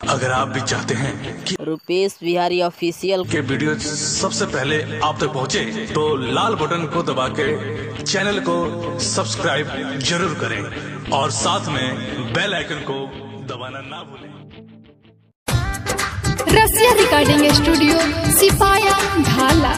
अगर आप भी चाहते हैं कि रुपेश बिहारी ऑफिशियल के वीडियो सबसे पहले आप तक पहुँचे, तो लाल बटन को दबा के चैनल को सब्सक्राइब ज़रूर करें और साथ में बेल आइकन को दबाना ना भूलें। रसिया रिकॉर्डिंग स्टूडियो सिपाया ढाला।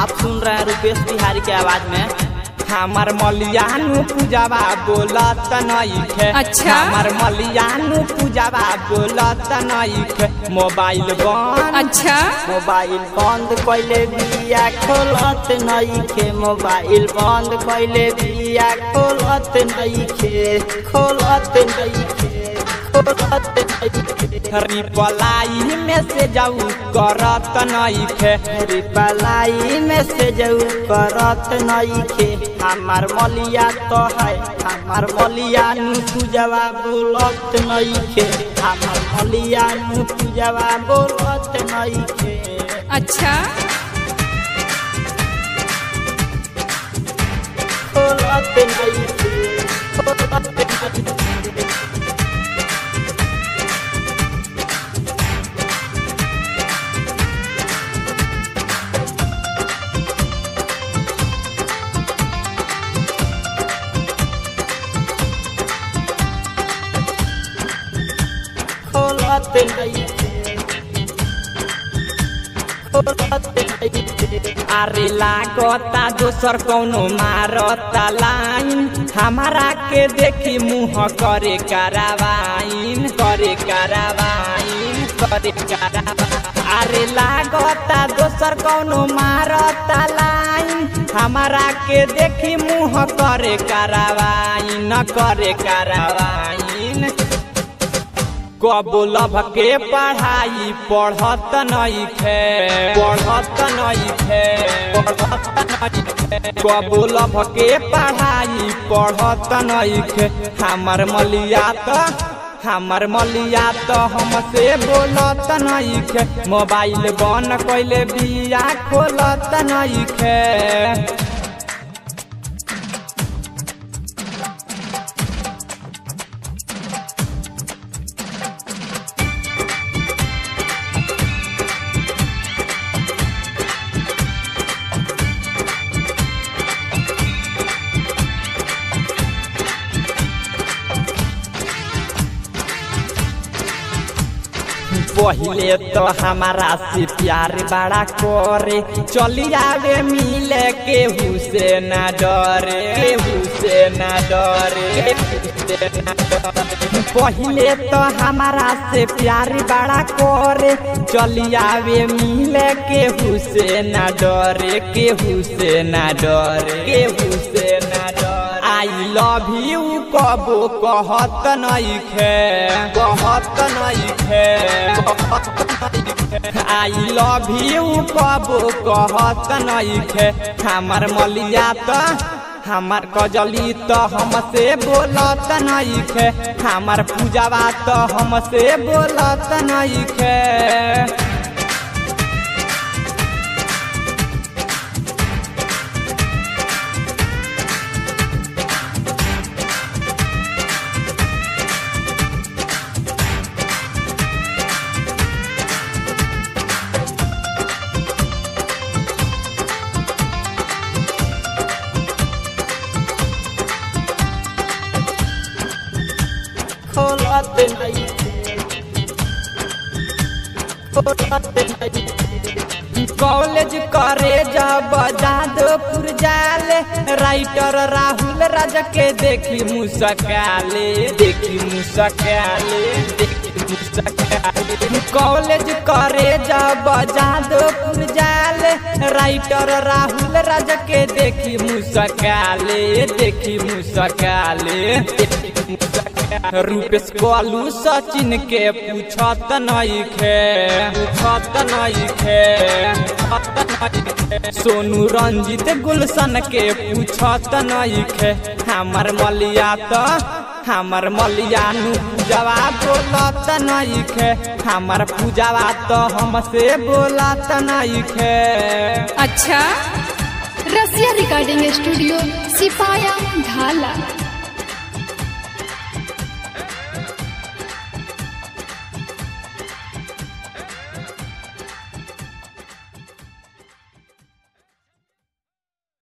आप सुन रहे हैं रुपेश बिहारी की आवाज़ में हमार मलियानु पूजावा बोलत नइखे अच्छा। हमार मलियानु पूजावा बोलत नइखे मोबाइल बंद। अच्छा। मोबाइल बंद कैले बिया खोलत नइखे। मोबाइल बंद कैले बिया खोलत नइखे। खोलत नइखे। खोलत नइखे। रिपलाई में से जाऊ करत नइखे रिपलाई में से जऊ करत नइखे हमार मलिया तो है हमार मलिया नु पूजवा बोलत नइखे हमार मलिया नु पूजवा बोलत नइखे अच्छा। खोलत नइखे खोलत नइखे अरे लागता दोसर कौनो मारता लाइन। हमारा के देखी मुँह करे करावाइन करे करावाइन करे करावाइन अरे लागता दोसर कौनो मारता लाइन। हमारा के देखी मुँह करे करावाइन करे करावाइन कबो लभ के पढ़ाई पढ़त नइखे पढ़त नइखे पढ़त नइखे कबो के पढ़ाई पढ़त नइखे हमर मलिया त, हमर मलिया त हमसे बोलत नइखे मोबाइल बन कइले बिया खोलत नइखे पहिले तो हमारा से प्यार बड़ा करे चली आवे मिले केहू से न डरे, केहू से न डरे। पहिले तो हमारा से प्यार बड़ा करे चली आवे मिले केहू से न डरे, केहू से न डरे, केहू से न डरे आई लव यू कबो कहत नइखे कहत नइखे आई लव यू कबो कहत नइखे हमर मलिया त, हमर कजली त हमसे बोलत नइखे हमर पूजावा त हमसे बोलत नइखे खोलत कॉलेज करे जब जादवपुर जाले। राइटर राहुल राज के देखी मुस्काले देखी मुस्काले देखी मुस्काले कॉलेज करे जब जादवपुर जाले। राइटर राहुल राज के देखी मुसकाले देखी मुस्काले देखी मुस्काले रूपेश कोलू सचिन के पूछत नइखे पूछत नइखे पूछत नइखे सोनू रंजित गुलशन के पूछत नइखे हमर मलिया तो हमर मलिया नु पूजावा बोलत नइखे हमर पूजावा त हमसे बोलत नइखे अच्छा रसिया रिकॉर्डिंग स्टूडियो, सिपाया, ढाला।